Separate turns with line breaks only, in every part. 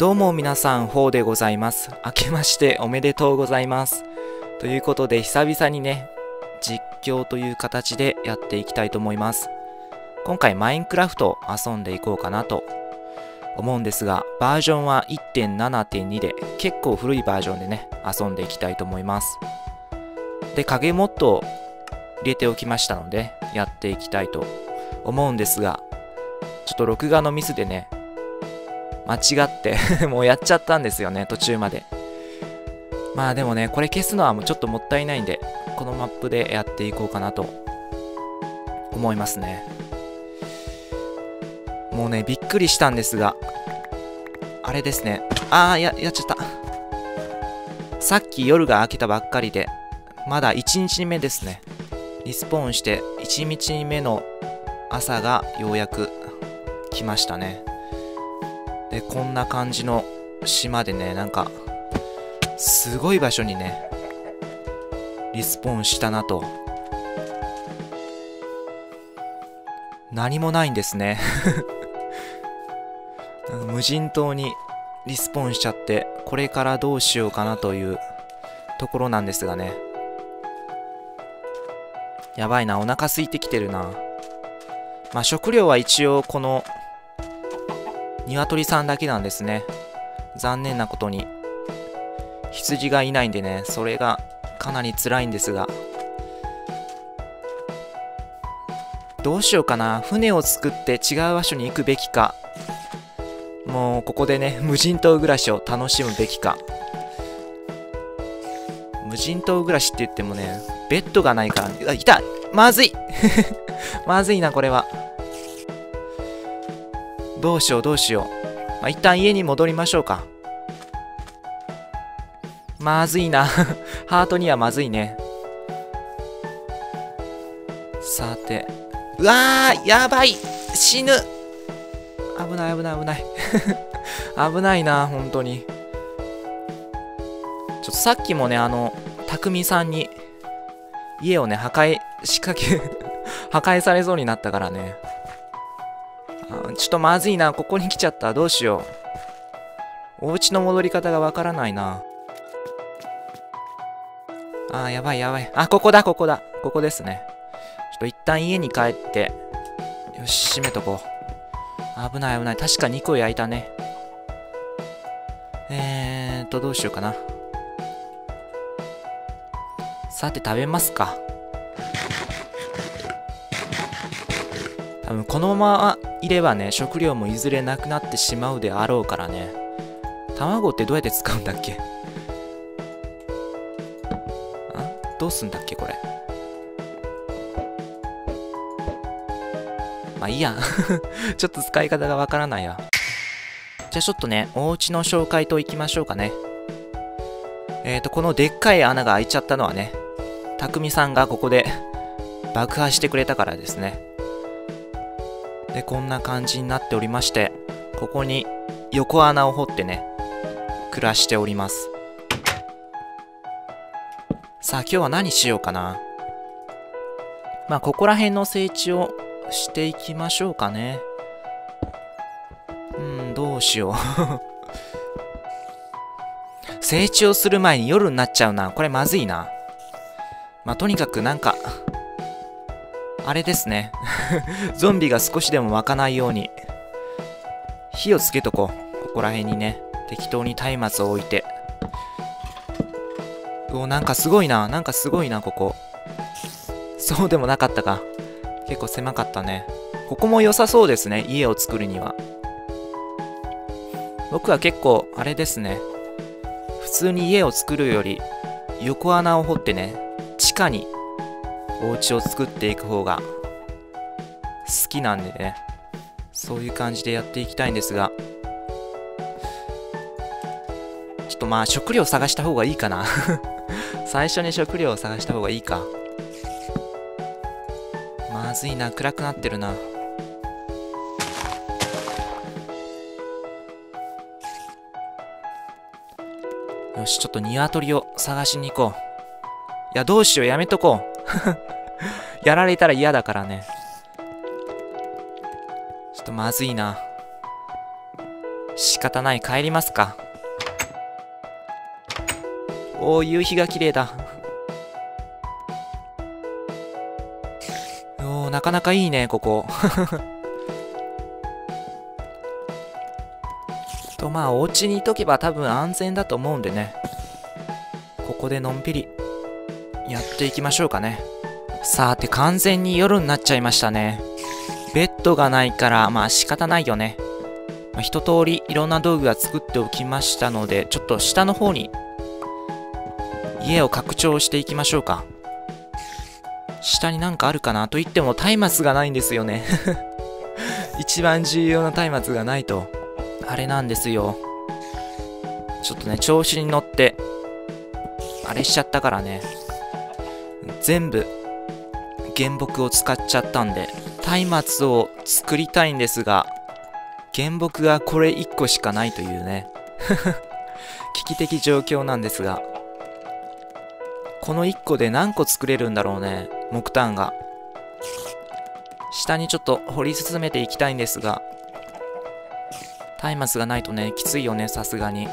どうも皆さん、フォーでございます。明けましておめでとうございます。ということで、久々にね、実況という形でやっていきたいと思います。今回、マインクラフト遊んでいこうかなと思うんですが、バージョンは1.7.2で、結構古いバージョンでね、遊んでいきたいと思います。で、影 MOD を入れておきましたので、やっていきたいと思うんですが、ちょっと録画のミスでね、間違って もうやっちゃったんですよね、途中まで。まあでもね、これ消すのはもうちょっともったいないんで、このマップでやっていこうかなと思いますね。もうね、びっくりしたんですが、あれですね。あー、や、やっちゃった。さっき夜が明けたばっかりで、まだ1日目ですね。リスポーンして1日目の朝がようやく来ましたね。で、こんな感じの島でね、なんか、すごい場所にね、リスポーンしたなと。何もないんですね。無人島にリスポーンしちゃって、これからどうしようかなというところなんですがね。やばいな、お腹空いてきてるな。まあ食料は一応この鶏さんだけなんですね。残念なことに。羊がいないんでね、それがかなり辛いんですが。どうしようかな。船を作って違う場所に行くべきか。もうここでね、無人島暮らしを楽しむべきか。無人島暮らしって言ってもね、ベッドがないから、あ、いたまずい まずいな、これは。どうしようどうしよう。まあ、一旦家に戻りましょうか。まずいな。ハートにはまずいね。さて。うわーやばい死ぬ危ない危ない危ない。危ないな、本当に。ちょっとさっきもね、あの、匠さんに家をね、破壊、仕掛け破壊されそうになったからね。ちょっとまずいな。ここに来ちゃった。どうしよう。お家の戻り方がわからないな。あー、やばいやばい。あ、ここだ、ここだ。ここですね。ちょっと一旦家に帰って。よし、閉めとこう。危ない危ない。確か肉を焼いたね。えーと、どうしようかな。さて、食べますか。多分このままいればね、食料もいずれなくなってしまうであろうからね。卵ってどうやって使うんだっけ？あ？どうすんだっけこれ？まあいいや。ちょっと使い方がわからないや。じゃあちょっとね、お家の紹介といきましょうかね。えっ、ー、と、このでっかい穴が開いちゃったのはね、匠さんがここで爆破してくれたからですね。で、こんな感じになっておりまして、ここに横穴を掘ってね、暮らしております。さあ、今日は何しようかな。まあ、ここら辺の整地をしていきましょうかね。うん、どうしよう。整地をする前に夜になっちゃうな。これまずいな。まあ、とにかくなんか、あれですね。ゾンビが少しでも湧かないように、火をつけとこう。ここら辺にね、適当に松明を置いて。うお、なんかすごいな。なんかすごいな、ここ。そうでもなかったか。結構狭かったね。ここも良さそうですね。家を作るには。僕は結構、あれですね。普通に家を作るより、横穴を掘ってね、地下にお家を作っていく方が好きなんでね。そういう感じでやっていきたいんですが。ちょっとまあ食料探した方がいいかな。最初に食料を探した方がいいか。まずいな。暗くなってるな。よしちょっと鶏を探しに行こう。いやどうしよう。やめとこう。やられたら嫌だからね。ちょっとまずいな。仕方ない。帰りますか。おお夕日が綺麗だ。おおなかなかいいねここ。とまあお家にいとけば多分安全だと思うんでね。ここでのんびり。やっていきましょうかね。さて完全に夜になっちゃいましたね。ベッドがないからまあ仕方ないよね、まあ、一通りいろんな道具が作っておきましたのでちょっと下の方に家を拡張していきましょうか。下になんかあるかな？と言っても松明がないんですよね。一番重要な松明がないと。あれなんですよ。ちょっとね、調子に乗って、あれしちゃったからね。全部、原木を使っちゃったんで、松明を作りたいんですが、原木がこれ1個しかないというね。危機的状況なんですが、この1個で何個作れるんだろうね、木炭が。下にちょっと掘り進めていきたいんですが、松明がないとね、きついよね、さすがに。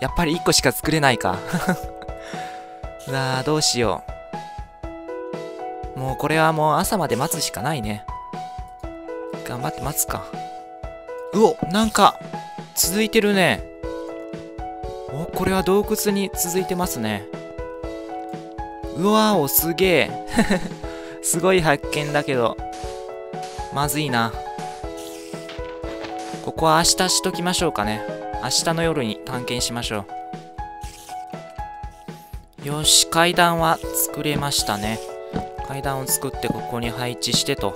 やっぱり1個しか作れないか。うわー、どうしよう。もうこれはもう朝まで待つしかないね。頑張って待つか。うお、なんか、続いてるね。お、これは洞窟に続いてますね。うわお、すげえ。すごい発見だけど、まずいな。ここは明日しときましょうかね。明日の夜に探検しましょう。よし、階段は作れましたね。階段を作ってここに配置してと。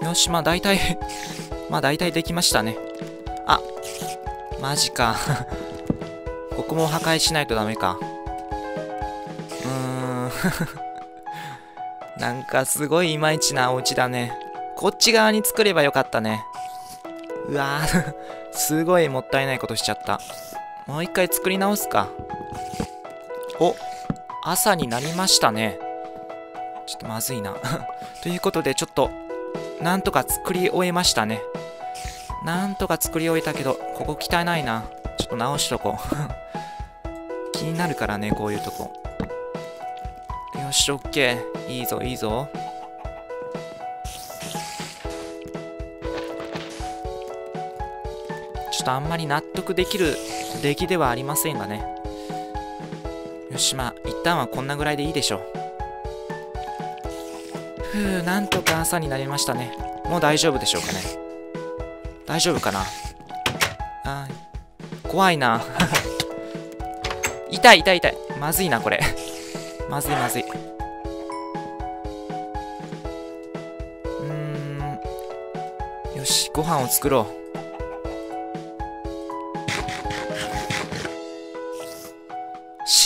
よし、まあ大体 まあ大体できましたね。あ、マジか ここも破壊しないとダメか。うーん なんかすごいいまいちなお家だね。こっち側に作ればよかったね。うわーすごいもったいないことしちゃった。もう一回作り直すか。お、朝になりましたね。ちょっとまずいな。ということで、ちょっと、なんとか作り終えましたね。なんとか作り終えたけど、ここ汚いな。ちょっと直しとこう。気になるからね、こういうとこ。よし、オッケー。いいぞ、いいぞ。ちょっとあんまり納得できる出来ではありませんがね。よし、まあ、一旦はこんなぐらいでいいでしょう。ふう、なんとか朝になりましたね。もう大丈夫でしょうかね。大丈夫かなあ怖いな。痛い痛い痛い。まずいな、これ。まずいまずい。うん。よし、ご飯を作ろう。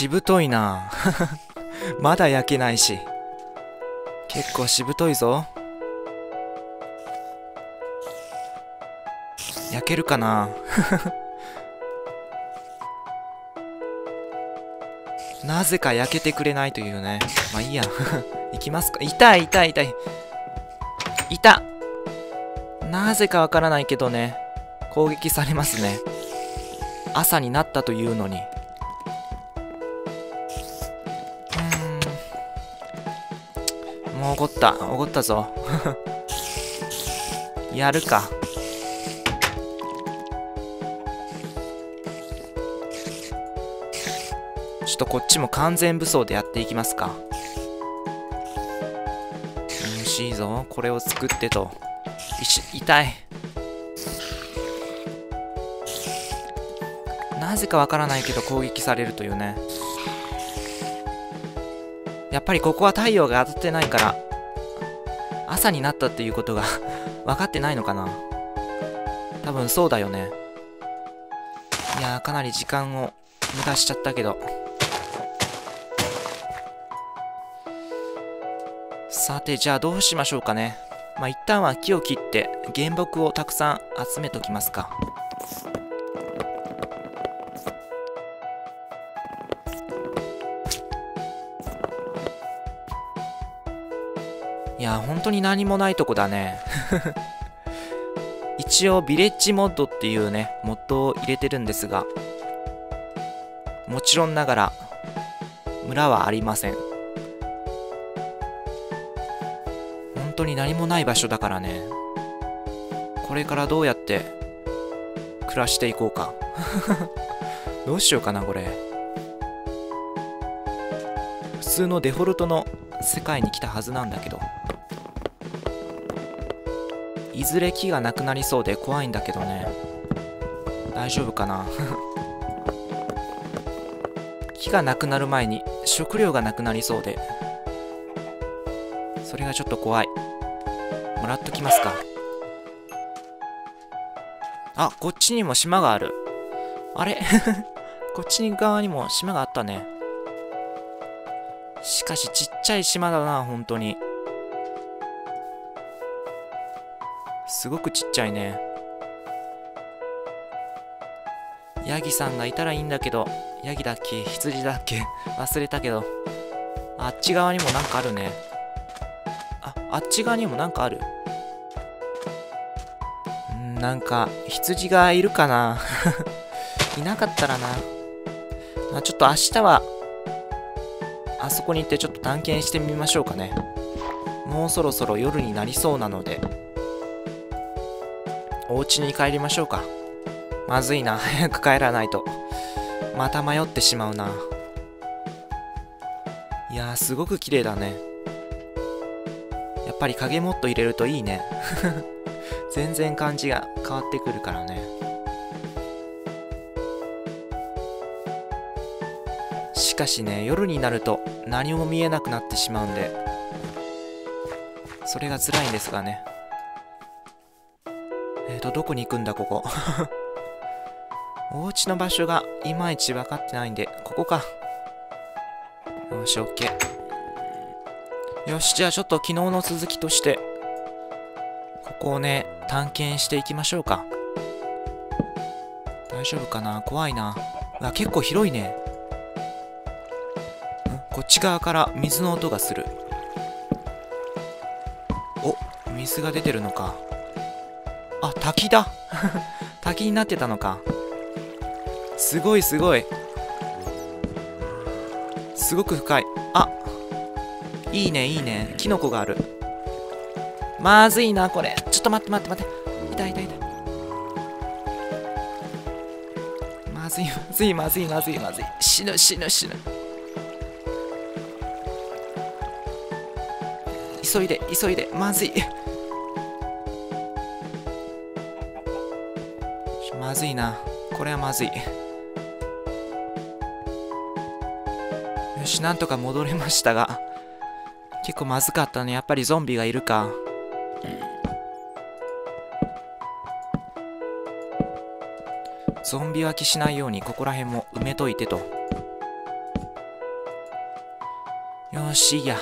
しぶといな まだ焼けないし。結構しぶといぞ。焼けるかな？なぜか焼けてくれないというね。まあいいや。行きますか。痛い痛い痛い。いたなぜかわからないけどね。攻撃されますね。朝になったというのに。もう怒った。怒ったぞ。やるか。ちょっとこっちも完全武装でやっていきますか。よしいぞ。これを作ってと。いし、痛い。なぜかわからないけど攻撃されるというね。やっぱりここは太陽が当たってないから、朝になったっていうことが 分かってないのかな多分そうだよね。いや、かなり時間を無駄しちゃったけど。さて、じゃあどうしましょうかね。まあ、一旦は木を切って原木をたくさん集めときますか。や、本当に何もないとこだね。一 一応ビレッジモッドっていうね、モッドを入れてるんですが、もちろんながら、村はありません。本当に何もない場所だからね。これからどうやって暮らしていこうか。どうしようかな、これ。普通のデフォルトの世界に来たはずなんだけど。いずれ木がなくなりそうで怖いんだけどね。大丈夫かな？木がなくなる前に食料がなくなりそうで。それがちょっと怖い。もらっときますか。あ、こっちにも島がある。あれ？こっち側にも島があったね。しかしちっちゃい島だな、本当に。すごくちっちゃいね。ヤギさんがいたらいいんだけど、ヤギだっけ羊だっけ忘れたけど。あっち側にもなんかあるね。あ、あっち側にもなんかある。んなんか、羊がいるかな いなかったらな。あ、ちょっと明日は、あそこに行ってちょっと探検してみましょうかね。もうそろそろ夜になりそうなので、お家に帰りましょうか。まずいな。早く帰らないと。また迷ってしまうな。いや、すごく綺麗だね。やっぱり影もっと入れるといいね。全然感じが変わってくるからね。しかしね、夜になると何も見えなくなってしまうんで、それが辛いんですがね。と、どこに行くんだ、ここ。お家の場所がいまいち分かってないんで、ここか。よし、オッケー。よし、じゃあちょっと昨日の続きとして、ここをね、探検していきましょうか。大丈夫かな？怖いな。あ、結構広いね。こっち側から水の音がする。お、水が出てるのか。あ、滝だ 滝になってたのか。すごいすごい。すごく深い。あいいねいいね。キノコがある。まずいな、これ。ちょっと待って待って待って。痛い痛い痛い。まずいまずいまずいまずいまずい。死ぬ死ぬ死ぬ。急いで急いで。まずい。まずいな。これはまずい。よし、なんとか戻れましたが、結構まずかったね。やっぱりゾンビがいるか。ゾンビ湧きしないようにここら辺も埋めといてと。よし、いいや。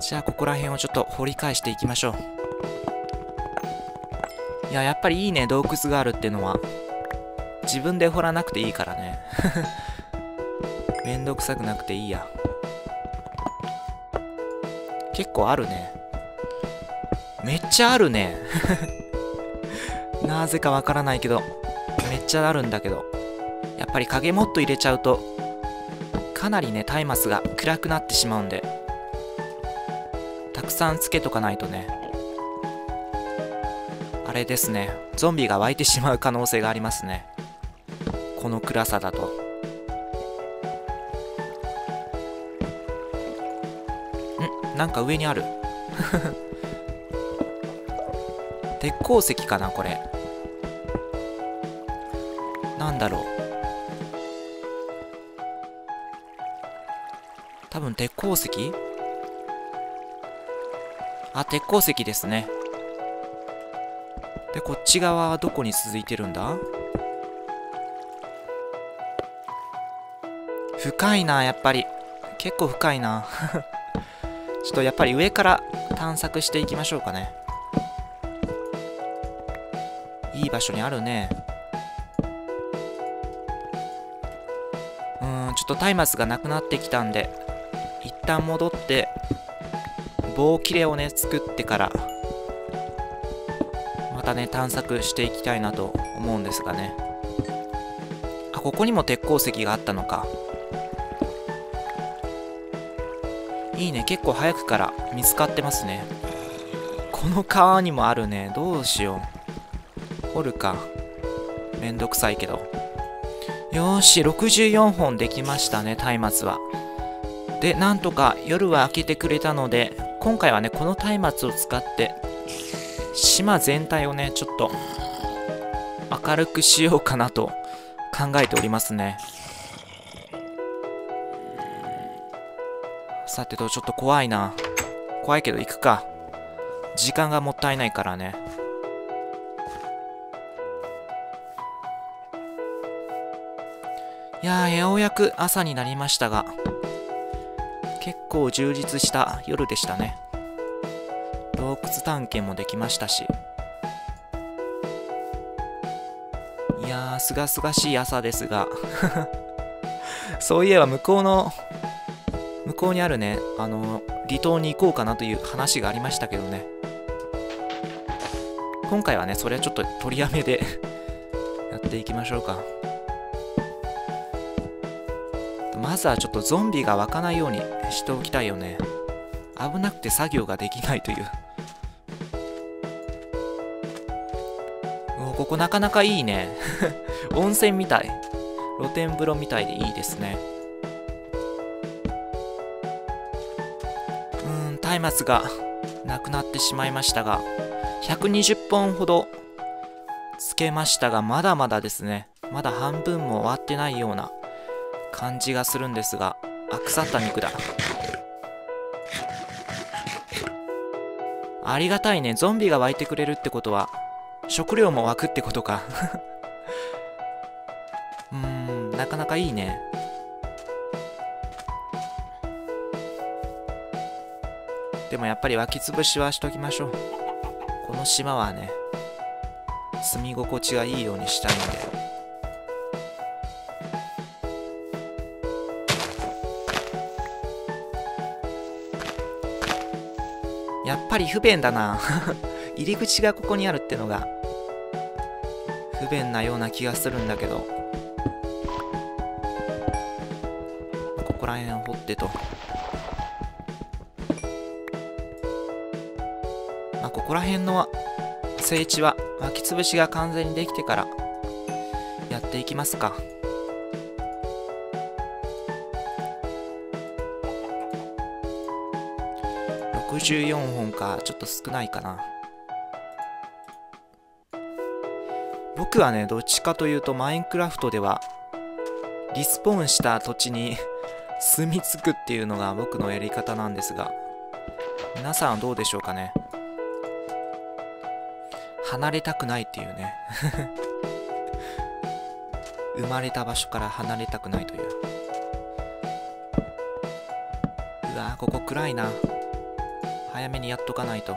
じゃあここら辺をちょっと掘り返していきましょう。いや、やっぱりいいね、洞窟があるってのは。自分で掘らなくていいからね。めんどくさくなくていいや。結構あるね。めっちゃあるね。なぜかわからないけど、めっちゃあるんだけど。やっぱり影もっと入れちゃうと、かなりね、松明が暗くなってしまうんで、たくさんつけとかないとね、れですね。ゾンビが湧いてしまう可能性がありますね。この暗さだと。ん？なんか上にある。鉄鉱石かなこれ。なんだろう。多分鉄鉱石？あ、鉄鉱石ですね。こっち側はどこに続いてるんだ？深いな、やっぱり。結構深いな。ちょっとやっぱり上から探索していきましょうかね。いい場所にあるね。うん、ちょっと松明がなくなってきたんで、一旦戻って、棒切れをね、作ってから、たね探索していきたいなと思うんですがね。あここにも鉄鉱石があったのか。いいね。結構早くから見つかってますね。この川にもあるね。どうしよう。掘るか。めんどくさいけど。よし。64本できましたね。松明は。でなんとか夜は明けてくれたので今回はねこの松明を使って島全体をねちょっと明るくしようかなと考えておりますね。さてとちょっと怖いな。怖いけど行くか。時間がもったいないからね。いやーようやく朝になりましたが結構充実した夜でしたね。探検もできましたし。いやーすがすがしい朝ですが。そういえば向こうの向こうにあるねあの離島に行こうかなという話がありましたけどね。今回はねそれはちょっと取りやめで やっていきましょうか。まずはちょっとゾンビが湧かないようにしておきたいよね。危なくて作業ができないという。ここなかなかいいね 温泉みたい露天風呂みたいでいいですねうん松明がなくなってしまいましたが、120本ほどつけましたが、まだまだですね、まだ半分も終わってないような感じがするんですが、あ、腐った肉だ。ありがたいね。ゾンビが湧いてくれるってことは、食料も湧くってことか うーん、なかなかいいね。でもやっぱり湧き潰しはしときましょう。この島はね、住み心地がいいようにしたいんで。やっぱり不便だな入り口がここにあるってのが不便なような気がするんだけどここら辺を掘ってと。まあこら辺の整地は湧き潰しが完全にできてからやっていきますか。64本かちょっと少ないかな。僕はねどっちかというとマインクラフトではリスポーンした土地に住み着くっていうのが僕のやり方なんですが皆さんはどうでしょうかね？離れたくないっていうね。生まれた場所から離れたくないという。うわここ暗いな。早めにやっとかないと。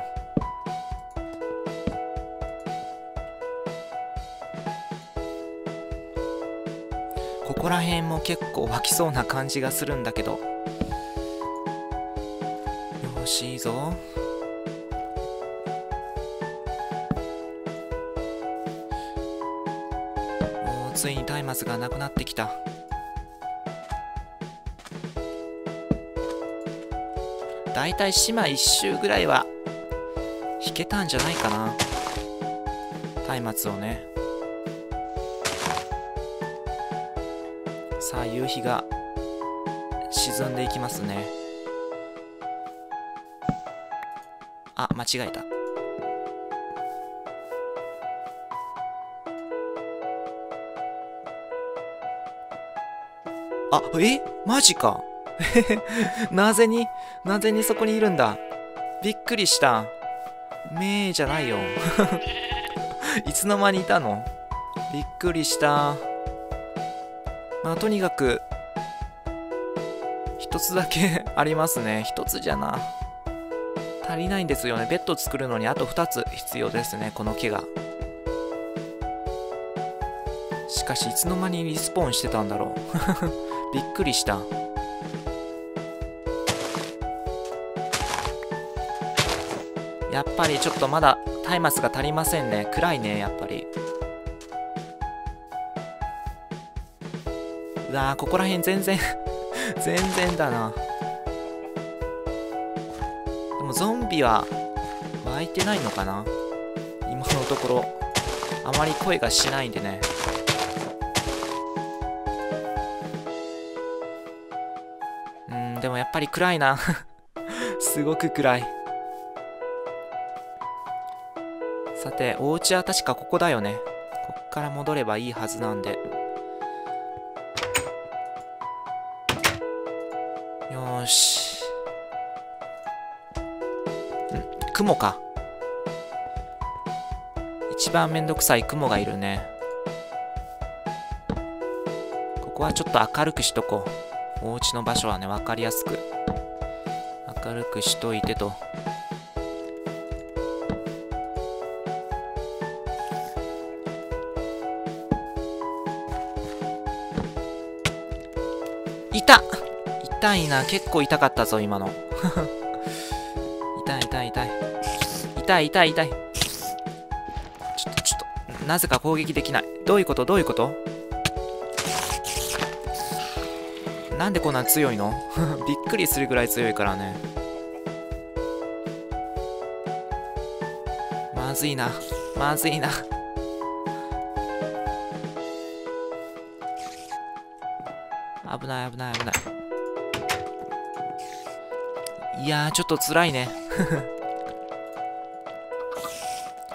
ここら辺も結構湧きそうな感じがするんだけど。よしいいぞ。ついに松明がなくなってきた。だいたい島一周ぐらいは引けたんじゃないかな。松明をね。あ夕日が沈んでいきますねあ間違えたあ、え？マジか。なぜに、なぜにそこにいるんだ？びっくりした。めーじゃないよ。いつの間にいたの？びっくりした。まあ、とにかく、一つだけ ありますね。一つじゃな。足りないんですよね。ベッド作るのにあと二つ必要ですね。この木が。しかし、いつの間にリスポーンしてたんだろう。びっくりしたやっぱりちょっとまだ松明が足りませんね暗いねやっぱりここら辺全然 全然だな。でもゾンビは湧いてないのかな？今のところ。あまり声がしないんでね。うんでもやっぱり暗いな。すごく暗い。さてお家は確かここだよね。こっから戻ればいいはずなんで。よし。ん雲か。一番めんどくさい雲がいるね。ここはちょっと明るくしとこう。お家の場所はね分かりやすく。明るくしといてと。いた。痛いな。結構痛かったぞ今の。痛い痛い痛い。痛い痛い痛い。ちょっとちょっと。なぜか攻撃できない。どういうこと？どういうこと？なんでこんな強いの？びっくりするぐらい強いからね。まずいな。まずいな。やーちょっと辛いね。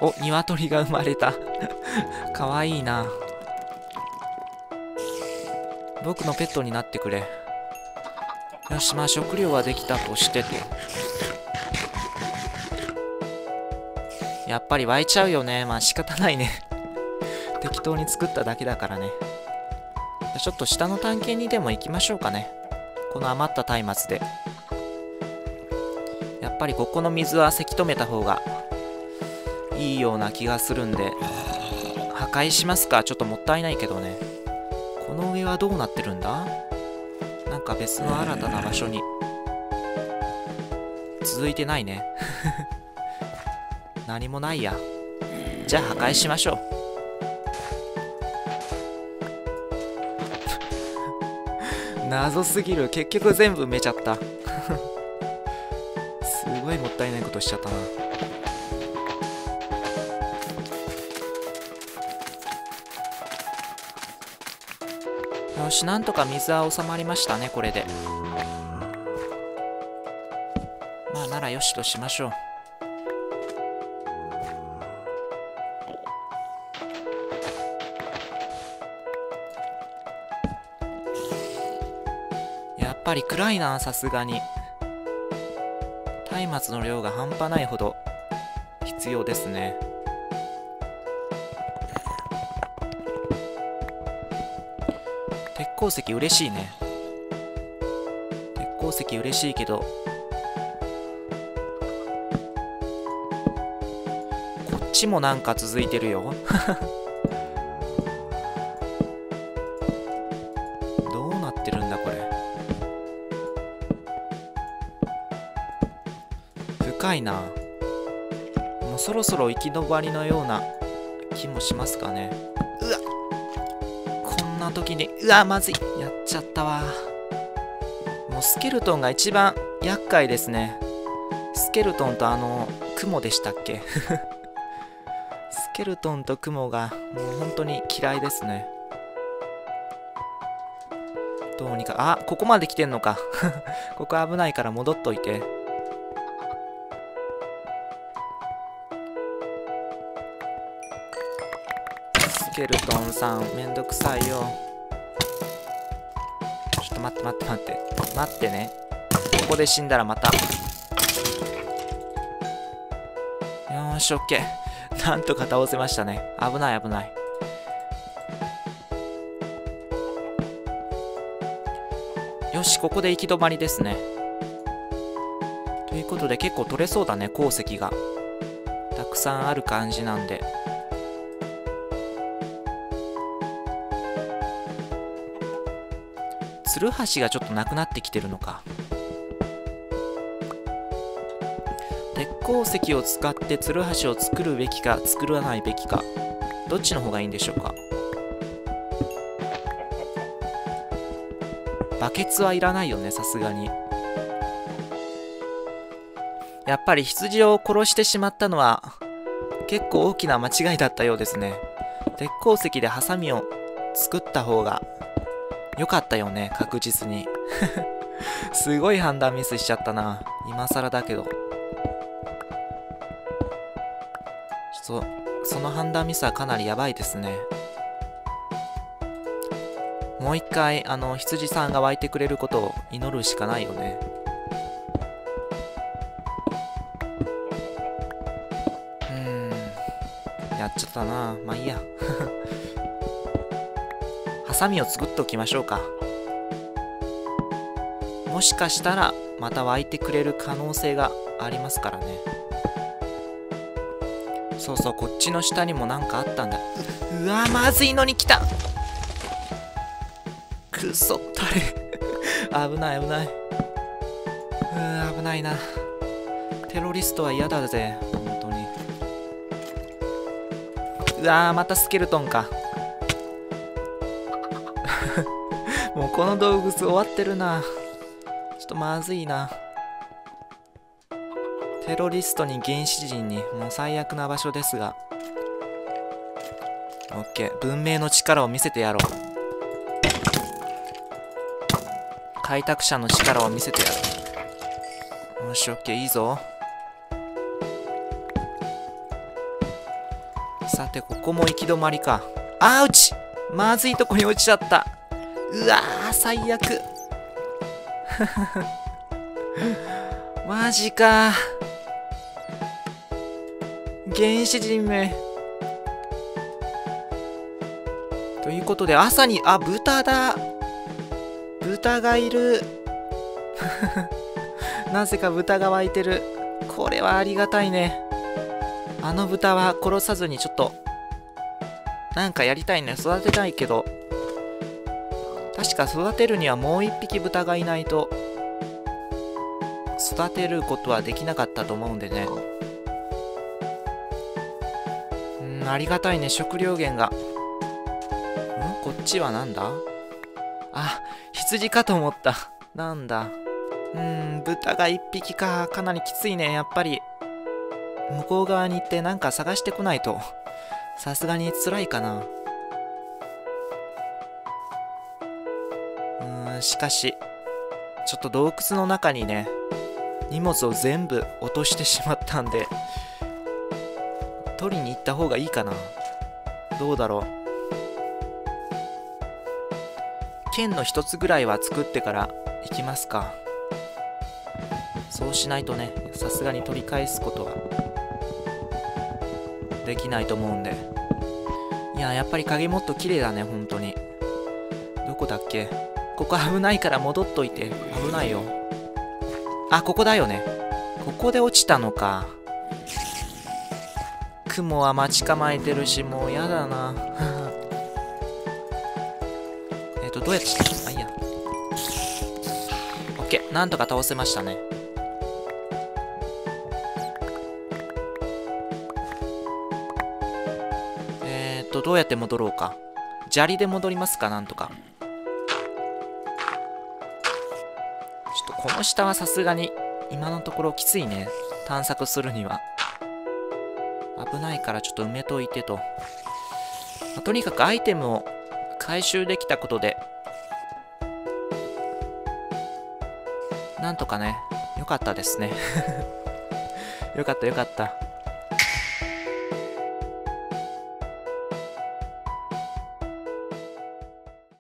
お鶏が生まれた。かわいいな。僕のペットになってくれ。よしまあ食料はできたとしてと。やっぱり湧いちゃうよね。まあ仕方ないね。適当に作っただけだからね。ちょっと下の探検にでも行きましょうかね。この余った松明で。っぱりここの水はせき止めた方がいいような気がするんで。破壊しますか？ちょっともったいないけどね。この上はどうなってるんだ？なんか別の新たな場所に。続いてないね。何もないや。じゃあ破壊しましょう。謎すぎる。結局全部埋めちゃった。としちゃったな。よしなんとか水は収まりましたねこれで。まあならよしとしましょう。やっぱり暗いなさすがに。松明の量が半端ないほど必要ですね。鉄鉱石嬉しいね。鉄鉱石嬉しいけどこっちもなんか続いてるよ。いな。もうそろそろ行き止まりのような気もしますかね。うわ。こんな時にうわまずい。やっちゃったわ。もうスケルトンが一番厄介ですね。スケルトンとあの雲でしたっけ？スケルトンと雲がもう本当に嫌いですね。どうにか。あここまで来てんのか。ここ危ないから戻っといて。ケルトンさんめんどくさいよ。ちょっと待って待って待って。待ってね。ここで死んだらまた。よしオッケー。なんとか倒せましたね。危ない危ない。よしここで行き止まりですね。ということで結構取れそうだね鉱石が。たくさんある感じなんで。ツルハシがちょっとなくなってきてるのか。鉄鉱石を使ってツルハシを作るべきか作らないべきか。どっちの方がいいんでしょうか。バケツはいらないよねさすがに。やっぱり羊を殺してしまったのは結構大きな間違いだったようですね。鉄鉱石でハサミを作った方が良かったよね確実に。すごい判断ミスしちゃったな今更だけど。ちょっとその判断ミスはかなりやばいですね。もう一回あの羊さんが湧いてくれることを祈るしかないよね。うんやっちゃったな。まあいいや。サミを作っておきましょうか。もしかしたらまた湧いてくれる可能性がありますからね。そうそうこっちの下にもなんかあったんだ。うわまずいのに来た。くそったれ。危ない危ない。うー危ないな。テロリストは嫌だぜ本当に。うわまたスケルトンか。この動物終わってるなちょっとまずいな。テロリストに原始人にもう最悪な場所ですが。オッケー。文明の力を見せてやろう。開拓者の力を見せてやる。よし、オッケー。いいぞ。さて、ここも行き止まりか。あーうちまずいとこに落ちちゃった。うわー、最悪。マジか。原始人め。ということで朝にあ豚だ。豚がいる。なぜか豚が湧いてる。これはありがたいね。あの豚は殺さずにちょっとなんかやりたいね。育てたいけど。確か育てるにはもう一匹豚がいないと。育てることはできなかったと思うんでね。うんありがたいね。食料源が。んこっちはなんだ？あ羊かと思った。なんだ？うん豚が1匹か。かなりきついねやっぱり。向こう側に行ってなんか探してこないと。さすがに辛いかな。しかしちょっと洞窟の中にね荷物を全部落としてしまったんで取りに行った方がいいかな。どうだろう。剣の一つぐらいは作ってから行きますか。そうしないとねさすがに取り返すことはできないと思うんで。いややっぱり影もっと綺麗だね本当に。どこだっけ。ここ危ないから戻っといて危ないよあ、ここだよね。ここで落ちたのか。雲は待ち構えてるし、もうやだな。えっと、どうやってあ、いいや。オッケー。なんとか倒せましたね。えっと、どうやって戻ろうか。砂利で戻りますか、なんとか。この下はさすがに。今のところきついね。探索するには。危ないからちょっと埋めといてと、まあ、とにかくアイテムを回収できたことで。なんとかね。よかったですね。よかったよかった。